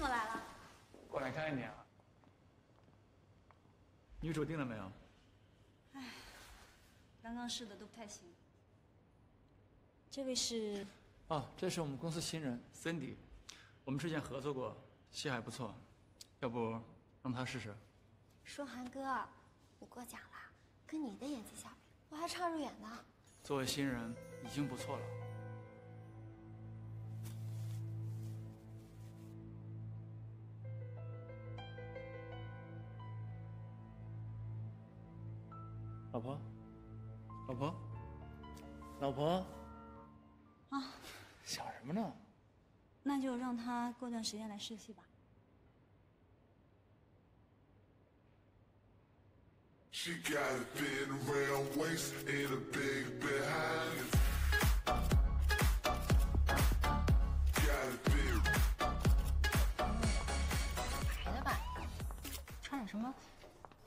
怎么来了？过来看看你啊！女主定了没有？哎，刚刚试的都不太行。这位是……哦，这是我们公司新人 Cindy，我们之前合作过，戏还不错。要不让他试试？舒涵哥，我过奖了，跟你的演技相比，我还差得远呢。作为新人，已经不错了。老婆，老婆，老婆，啊，想什么呢？那就让他过段时间来试戏吧。She got a big round waist and a big behind.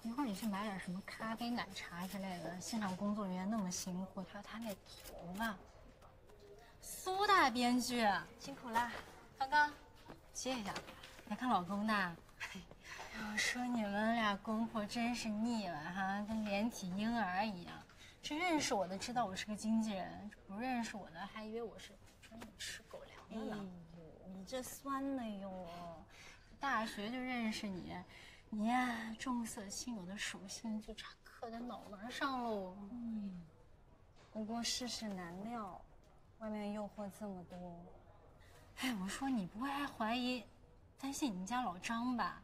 一会儿你去买点什么咖啡、奶茶之类的。现场工作人员那么辛苦，还有他那头发。苏大编剧辛苦啦，刚刚接一下，来看老公的。哎我说你们俩公婆真是腻了哈，跟连体婴儿一样。这认识我的知道我是个经纪人，这不认识我的还以为我是专门吃狗哎粮的呢。呦，你这酸的哟！大学就认识你，你呀重色轻友的属性就差刻在脑门上喽。嗯不过世事难料，外面诱惑这么多，哎，我说你不会还怀疑、担心你们家老张吧？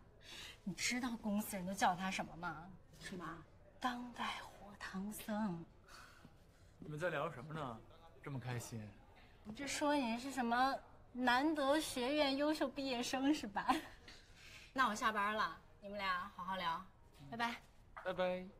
你知道公司人都叫他什么吗？什么？当代火唐僧。你们在聊什么呢？这么开心？你这说你是什么南德学院优秀毕业生是吧？那我下班了，你们俩好好聊，拜拜。拜拜。